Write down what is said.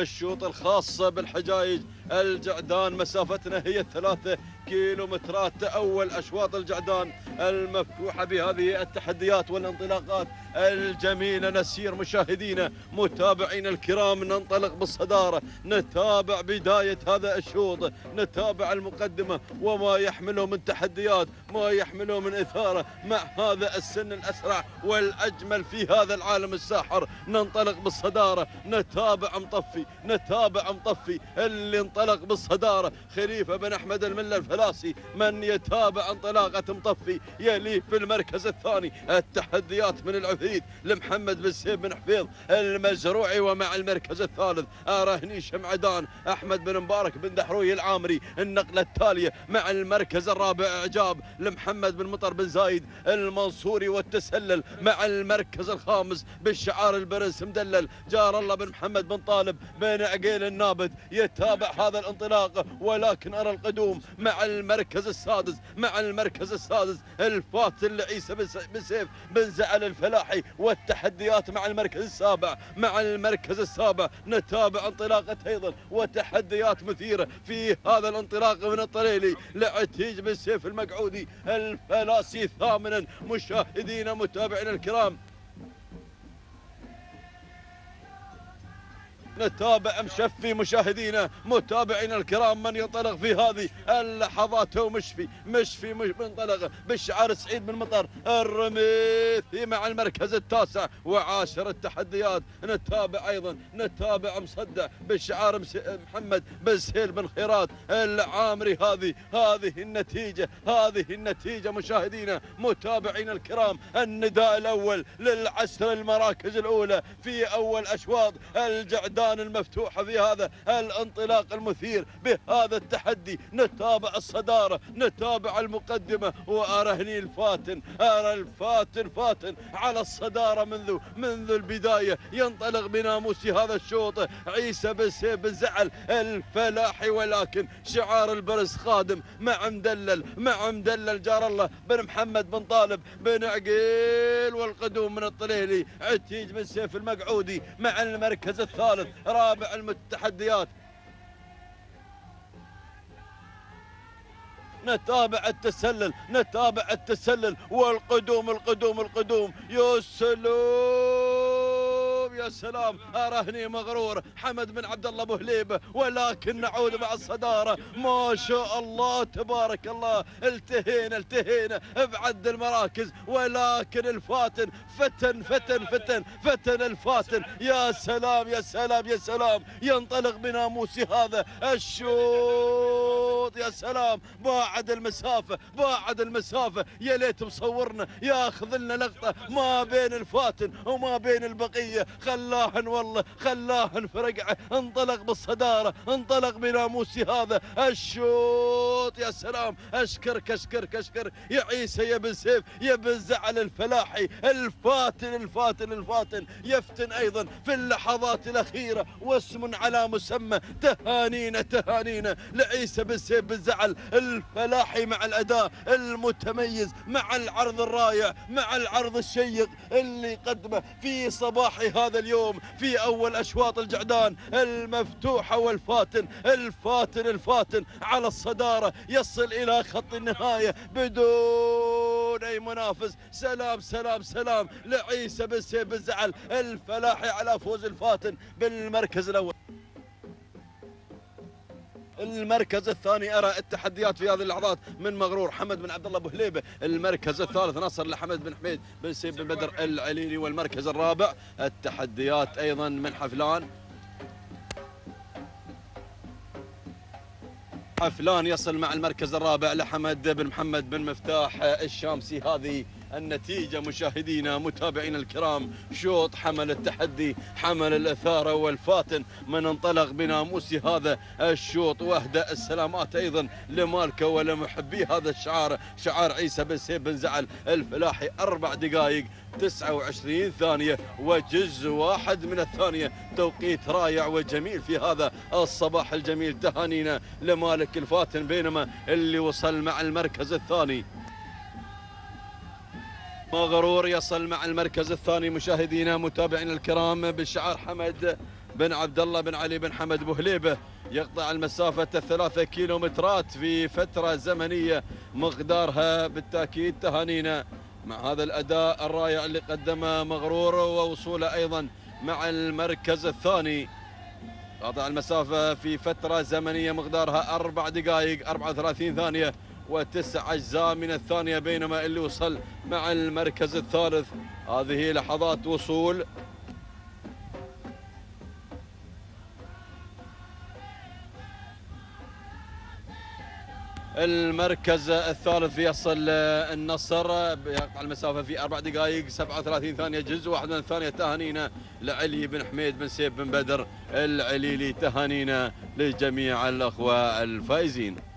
a الشوط الخاصة بالحجايج. الجعدان مسافتنا هي ثلاثة كيلومترات أول أشواط الجعدان المفتوحة بهذه التحديات والانطلاقات. الجميلة نسير مشاهدينا متابعينا الكرام ننطلق بالصدارة. نتابع بداية هذا الشوط نتابع المقدمة وما يحمله من تحديات ما يحمله من إثارة. مع هذا السن الأسرع والأجمل في هذا العالم الساحر ننطلق بالصدارة. نتابع مطفي نتابع مطفي اللي انطلق بالصدارة. خليفة بن أحمد الملا الفلاسي من يتابع انطلاقة مطفي يلي في المركز الثاني التحديات من العفريت لمحمد بن سيف بن حفيظ المزروعي ومع المركز الثالث. آرهني شمعدان أحمد بن مبارك بن دحروي العامري النقلة التالية مع المركز الرابع إعجاب لمحمد بن مطر بن زايد المنصوري والتسلل مع المركز الخامس بالشعار البرنس مدلل. جار الله بن محمد بن طالب بن عقيل النابت يتابع هذا الانطلاق ولكن أرى القدوم مع المركز السادس مع المركز السادس الفاتن لعيسى بن سيف بن زعل الفلاحي والتحديات مع المركز السابع مع المركز السابع نتابع انطلاقة أيضا وتحديات مثيرة في هذا الانطلاق من الطليلي لعتيج بن سيف المقعودي الفلاسي ثامنا مشاهدينا متابعينا الكرام. نتابع مشفي مشاهدينا متابعينا الكرام من ينطلق في هذه اللحظات. هو مشفي مشفي مش منطلق بالشعار سعيد بن مطر الرميثي مع المركز التاسع وعاشر التحديات. نتابع أيضا نتابع مصدع بالشعار محمد بن سهيل بن خيرات العامري. هذه هذه النتيجة هذه النتيجة مشاهدينا متابعينا الكرام. النداء الأول للعشر المراكز الأولى في أول أشواط. الجعدان الأذهان المفتوحة في هذا الانطلاق المثير بهذا التحدي. نتابع الصدارة نتابع المقدمة. وأرى هني الفاتن أرى الفاتن فاتن على الصدارة منذ منذ البداية. ينطلق بناموس هذا الشوط. عيسى بن سيف بن زعل الفلاحي. ولكن شعار البرس خادم مع مدلل مع مدلل. جار الله بن محمد بن طالب بن عقيل. والقدوم من الطليلي عتيج بن سيف المقعودي مع المركز الثالث. رابع التحديات نتابع التسلل نتابع التسلل والقدوم القدوم القدوم. يا يا سلام اراهني مغرور حمد بن عبد الله بهليبه ولكن نعود مع الصدارة. ما شاء الله تبارك الله. التهينا التهينا بعد المراكز ولكن الفاتن فتن فتن فتن فتن الفاتن. يا سلام يا سلام يا سلام. ينطلق بناموس هذا. الشوط يا سلام. باعد المسافة باعد المسافة يا ليت مصورنا ياخذ لنا لقطة. ما بين الفاتن وما بين البقية. خلاهن والله خلاهن فرقعه انطلق بالصدارة انطلق بناموس هذا. الشوط يا سلام. اشكرك اشكرك اشكر يا عيسى يا بن سيف يا بن زعل الفلاحي. الفاتن الفاتن الفاتن. يفتن أيضا في اللحظات الأخيرة. واسم على مسمى. تهانينا تهانينا. لعيسى بن سيف بن زعل الفلاحي مع الأداء المتميز مع العرض الرائع مع العرض الشيق اللي قدمه في صباح هذا اليوم في أول أشواط الجعدان المفتوحه والفاتن الفاتن الفاتن على الصدارة يصل إلى خط النهاية بدون أي منافس. سلام سلام سلام لعيسى بن سيف بن زعل الفلاحي على فوز الفاتن بالمركز الأول. المركز الثاني أرى التحديات في هذه اللحظات من مغرور حمد بن عبد الله بهليبه المركز الثالث نصر لحمد بن حميد بن سيف بن بدر العليلي. والمركز الرابع التحديات أيضا من حفلان. حفلان يصل مع المركز الرابع لحمد بن محمد بن مفتاح الشامسي. هذه النتيجة مشاهدينا متابعينا الكرام شوط حمل التحدي حمل الإثارة والفاتن من انطلق بناموس هذا الشوط. وأهدى السلامات أيضا لمالكه ولمحبي هذا الشعار شعار عيسى بن سيف بن زعل الفلاحي. أربع دقائق 29 ثانية وجزء واحد من الثانية. توقيت رائع وجميل في هذا الصباح الجميل. تهانينا لمالك الفاتن بينما اللي وصل مع المركز الثاني. مغرور يصل مع المركز الثاني مشاهدينا متابعينا الكرام بالشعار حمد بن عبد الله بن علي بن حمد بوهليبه يقطع المسافة الثلاثة كيلومترات في فترة زمنية مقدارها بالتأكيد تهانينا. مع هذا الأداء الرائع اللي قدمه مغرور ووصوله أيضا مع المركز الثاني. قطع المسافة في فترة زمنية مقدارها أربع دقائق 34 ثانية. وتسع أجزاء من الثانية بينما اللي وصل مع المركز الثالث. هذه لحظات وصول. المركز الثالث يصل النصر يقطع المسافة في أربع دقائق 37 ثانية جزء واحد من الثانية تهانينا لعلي بن حميد بن سيف بن بدر العليلي تهانينا لجميع الأخوة الفائزين.